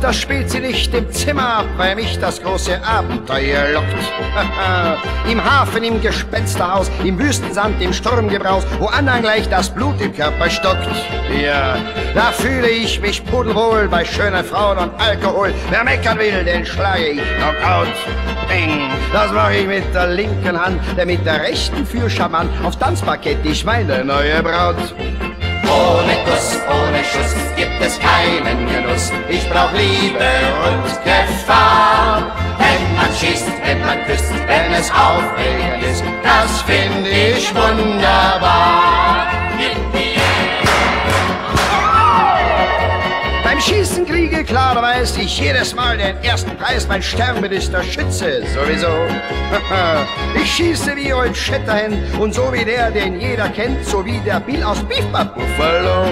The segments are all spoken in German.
Das spielt sie nicht im Zimmer weil mich das große Abenteuer lockt. Im Hafen, im Gespensterhaus, im Wüstensand, im Sturmgebraus, wo andern gleich das Blut im Körper stockt. Ja, da fühle ich mich pudelwohl bei schönen Frauen und Alkohol. Wer meckern will, den schlage ich Knockout. Bing, das mache ich mit der linken Hand, der mit der rechten für Charmant aufs Tanzparkett, ich meine neue Braut. Ohne Kuss, ohne Schuss gibt keinen Genuss. Ich brauch Liebe und Gefahr. Wenn man schießt, wenn man küsst, wenn es aufregend ist, das finde ich wunderbar. Beim Schießen kriege klar weiß ich jedes Mal den ersten Preis. Mein Stern ist der Schütze sowieso. ich schieße wie Old Shatterhand und so wie der, den jeder kennt, so wie der Bill aus Beef Buffalo.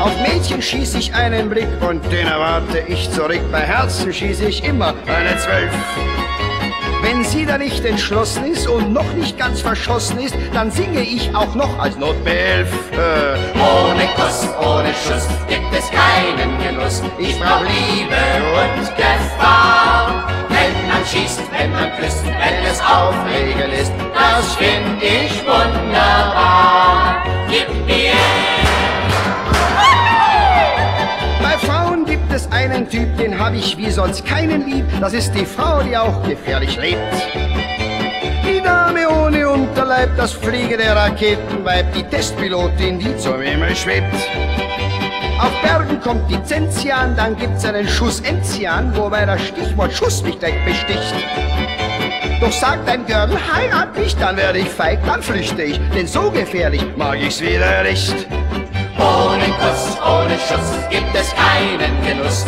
Auf Mädchen schieß ich einen Blick und den erwarte ich zurück. Bei Herzen schieß ich immer eine Zwölf. Wenn sie da nicht entschlossen ist und noch nicht ganz verschossen ist, dann singe ich auch noch als Notbehelf. Äh, Ohne Kuss, ohne Schuss gibt es keinen Genuss. Ich brauch Liebe und Gefahr. Wenn man schießt, wenn man küsst, wenn es aufregend ist, das find ich wunderbar. Typ, den hab ich wie sonst keinen lieb. Das ist die Frau, die auch gefährlich lebt. Die Dame ohne Unterleib, das Fliege der Raketenweib, die Testpilotin, die zum Himmel schwebt. Auf Bergen kommt die Zenzian, dann gibt's einen Schuss Enzian, wobei das Stichwort Schuss mich direkt besticht. Doch sagt ein Girl, heirat mich, dann werde ich feig, dann flüchte ich, denn so gefährlich mag ich's wieder nicht. Ohne Kuss, ohne Schuss gibt es keinen Genuss.